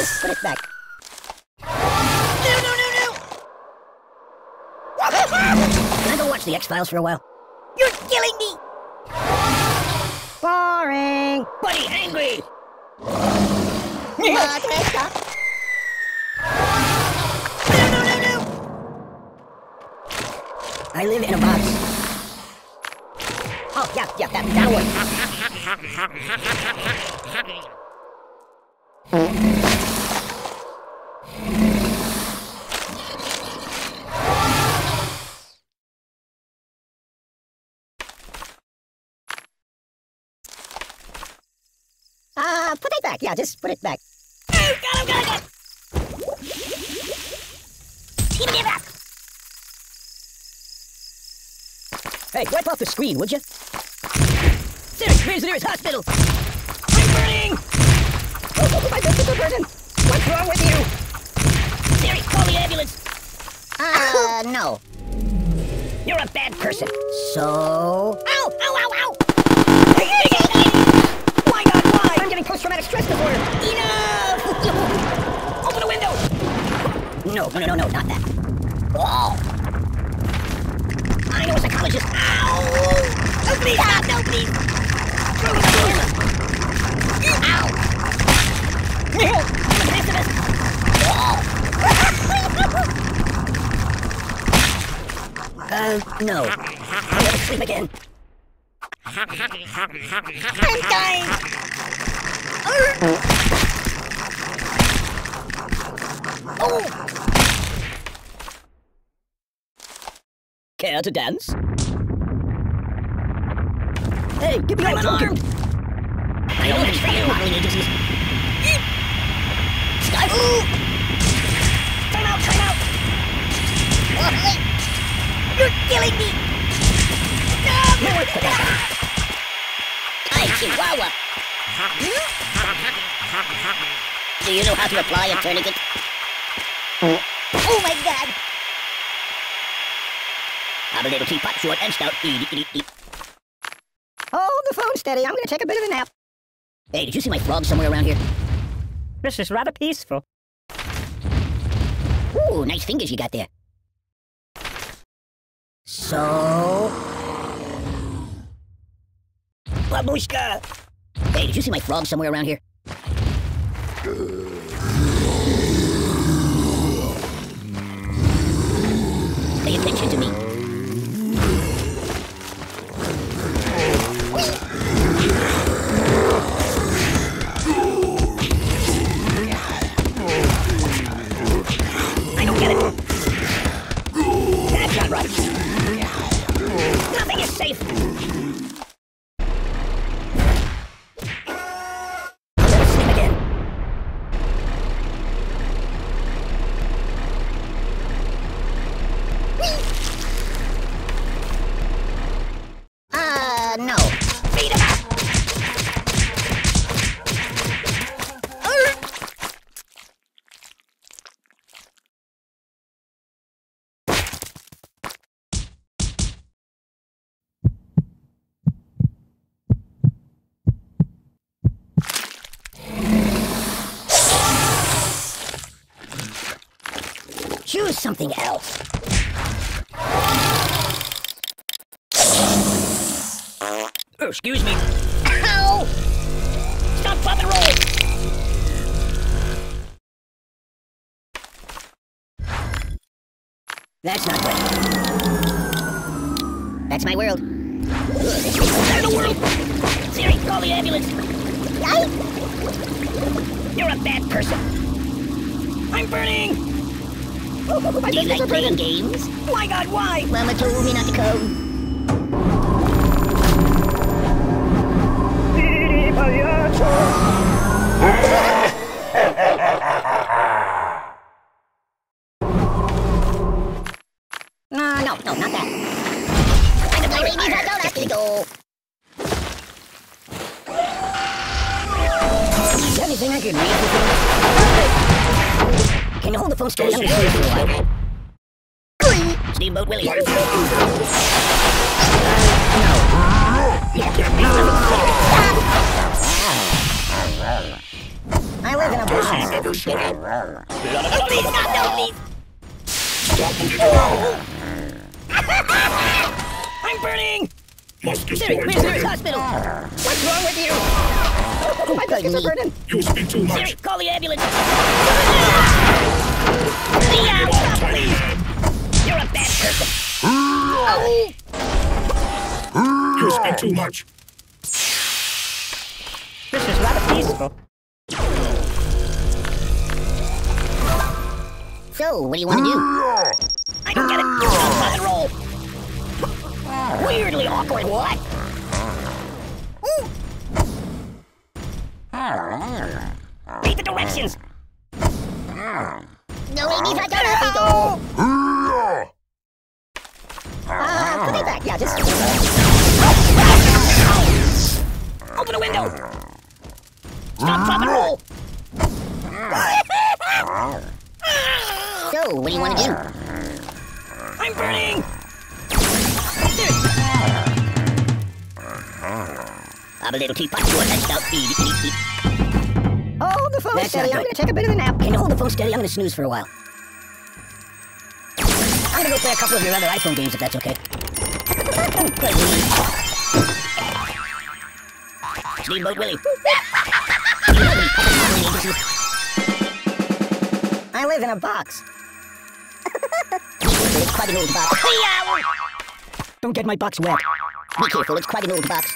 just put it back. No, no, no, no! Can I go watch the X-Files for a while? You're killing me! Boring! Buddy, angry! no, no, no, no! I live in a box. Oh, yeah, yeah, that, that'll work. Uh, put it back. Yeah, just put it back. Oh, got him, got him, got him. Give me back. Hey, wipe off the screen, would you? Siri, where's the nearest hospital? I'm burning! Oh, oh, my physical person! What's wrong with you? Siri, call the ambulance! Uh, no. You're a bad person. So... Ow! Ow, ow, ow! My god, why? I'm getting post-traumatic stress disorder! Enough! Open the window! No, no, no, no, not that. Oh! I know a psychologist. Ow! No, please, stop, no, please! Throw me the Ow! I'm. Uh, no. I'm gonna sleep again. I'm dying! Oh! Care to dance? Hey, give me your arm! I don't have training modeling agencies. Sky Ooh! Time out, time out! Oh, You're killing me! No! No, Hi, Chihuahua! Do you know how to apply a tourniquet? Oh my god! I'm a little teapot, short and stout. Hold the phone steady. I'm gonna take a bit of a nap. Hey, did you see my frog somewhere around here? This is rather peaceful. Ooh, nice fingers you got there. So... Babushka! Hey, did you see my frog somewhere around here? Pay attention to me. Choose something else. Oh, excuse me. Ow! Stop, pop, and roll! That's not good. That's my world. There's the world! Siri, call the ambulance! You're a bad person. I'm burning! Do you like playing games? My god, why? Mama told me not to come. No, no, no, not that. I'm gonna play babies, I don't to go. Is there anything I can read before? Can you hold the phone steady? I'm gonna sleep for a while. Steamboat Willie. Uh, no. I live in a box. ever shut up? Please, God, no, please. Stop it! I'm burning! Must Siri, destroy nearest hospital? What's wrong with you? Oh, my biscuits are burning. You speak too Siri, much. call the ambulance. You're a bad person. Oh, You speak too much. This is rather peaceful. So, what do you want to do? I don't get it. And roll. Weirdly awkward, what? Read the directions. No, we need to go. Uh, put it back. Yeah, just. Open the window. Stop, drop, and roll. So, what do you want to do? I'm burning! I'm a little teapot touched out feed. Hold the phone That's steady. I'm gonna take a bit of a nap. Can you hold the phone steady? I'm gonna snooze for a while. I'm gonna go play a couple of your other iPhone games if that's okay. Steamboat Willie. I live in a box. it's quite an old box. Don't get my box wet. Be careful, it's quite an old box.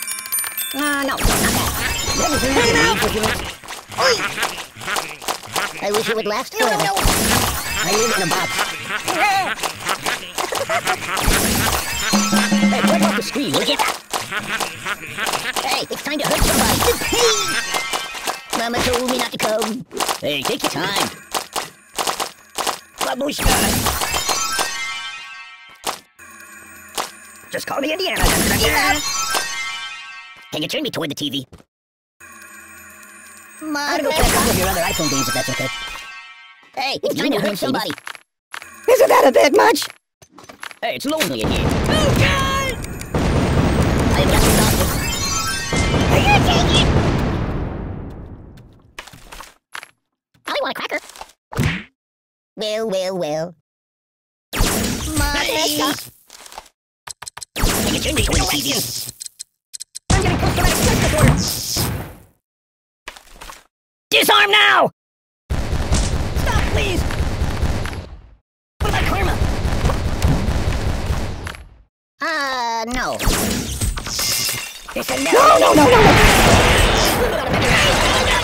Uh, no, no, not that. Let me bring you the leaves with you. I wish it would last forever. I live in a box. hey, wipe off the screen, would you? Hey, it's time to hurt somebody. Mama told me not to come. Hey, take your time. Babushka. Just call me Indiana. Can uh, you turn me toward the TV? I'm go play a of your other iPhone games if that's okay. Hey, it's time to hurt somebody. Isn't that a bit much? Hey, it's lonely in here. Oh, God! I've got the doctor. Are you taking it? I want a cracker. Well, well, well. Money. Can you turn me toward the TV? I'm getting post-traumatic stress disorder. Now! Stop, please! What about karma? Uh, no. It's a no! No, no, no, no!